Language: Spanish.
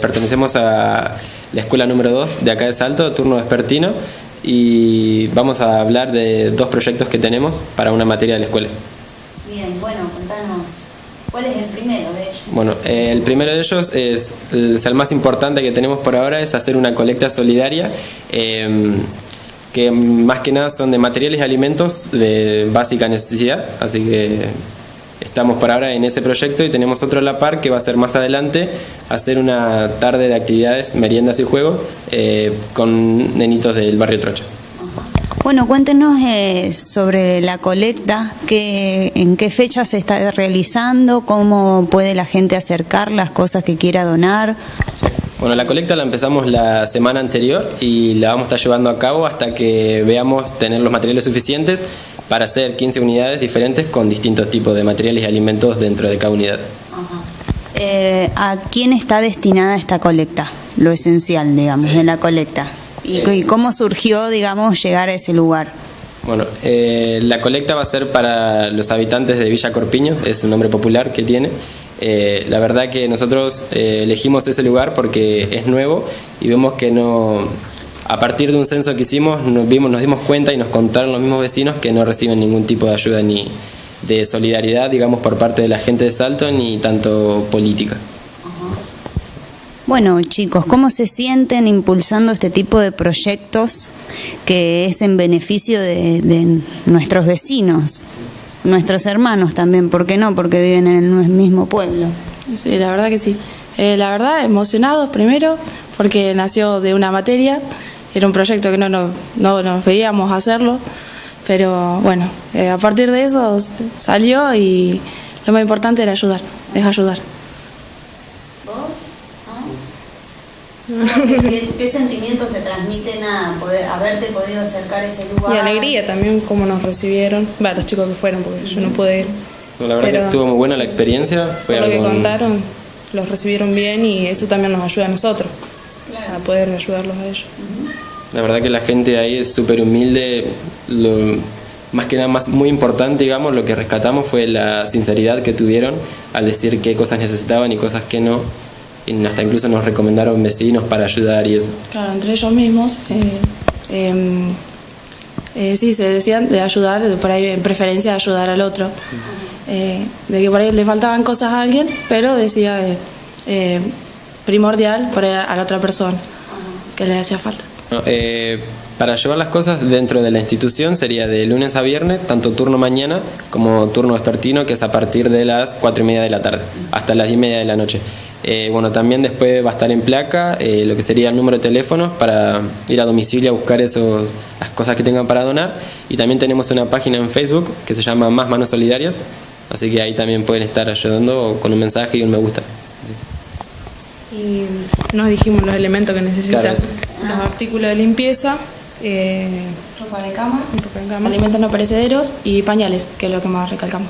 Pertenecemos a la escuela número 2 de acá de Salto, turno vespertino, y vamos a hablar de dos proyectos que tenemos para una materia de la escuela. Bien, bueno, contanos, ¿cuál es el primero de ellos? Bueno, eh, el primero de ellos es, el más importante que tenemos por ahora, es hacer una colecta solidaria. Em, que más que nada son de materiales y alimentos de básica necesidad, así que estamos por ahora en ese proyecto y tenemos otro a la par que va a ser más adelante hacer una tarde de actividades, meriendas y juegos eh, con nenitos del barrio Trocha. Bueno, cuéntenos eh, sobre la colecta, que, en qué fecha se está realizando, cómo puede la gente acercar las cosas que quiera donar. Bueno, la colecta la empezamos la semana anterior y la vamos a estar llevando a cabo hasta que veamos tener los materiales suficientes para hacer 15 unidades diferentes con distintos tipos de materiales y alimentos dentro de cada unidad. Eh, ¿A quién está destinada esta colecta? Lo esencial, digamos, de la colecta. ¿Y, eh. cómo surgió, digamos, llegar a ese lugar? Bueno, eh, la colecta va a ser para los habitantes de Villa Corpiño, es un nombre popular que tiene. la verdad que nosotros elegimos ese lugar porque es nuevo y vemos que no, a partir de un censo que hicimos nos, vimos, nos dimos cuenta y nos contaron los mismos vecinos que no reciben ningún tipo de ayuda ni de solidaridad, digamos, por parte de la gente de Salto, ni tanto política. Bueno, chicos, ¿cómo se sienten impulsando este tipo de proyectos que es en beneficio de, nuestros vecinos, nuestros hermanos también? ¿Por qué no? Porque viven en el mismo pueblo. Sí, la verdad que sí. Eh, la verdad, emocionados primero, porque nació de una materia era un proyecto que no, no, nos veíamos hacerlo, pero bueno, eh, a partir de eso salió y lo más importante era ayudar, es ayudar. ¿Vos? ¿Qué, sentimientos te transmiten a poder, haberte podido acercar a ese lugar? Y alegría también, cómo nos recibieron, bueno, los chicos que fueron, porque yo no pude ir. la verdad que estuvo muy buena la experiencia. Fue lo que contaron, los recibieron bien y eso también nos ayuda a nosotros, a poder ayudarlos a ellos. La verdad que la gente de ahí es súper humilde. Lo, más que nada, más, muy importante, digamos, lo que rescatamos fue la sinceridad que tuvieron al decir qué cosas necesitaban y cosas que no. Y hasta incluso nos recomendaron vecinos para ayudar y eso. Claro, entre ellos mismos. Eh, em, eh, sí, se decían de ayudar, por ahí en preferencia de ayudar al otro. Eh, de que por ahí le faltaban cosas a alguien, pero decía primordial para a la otra persona que le hacía falta. Eh, para llevar las cosas dentro de la institución sería de lunes a viernes, tanto turno mañana como turno vespertino, que es a partir de las cuatro y media de la tarde hasta las 10 y media de la noche. Eh, bueno, también después va a estar en placa eh, lo que sería el número de teléfonos para ir a domicilio a buscar esos, las cosas que tengan para donar. Y también tenemos una página en Facebook que se llama Más Manos Solidarias, así que ahí también pueden estar ayudando con un mensaje y un me gusta. Y nos dijimos los elementos que necesitas los artículos de limpieza, eh, ropa, de cama, alimentos no perecederos y pañales, que es lo que más recalcamos.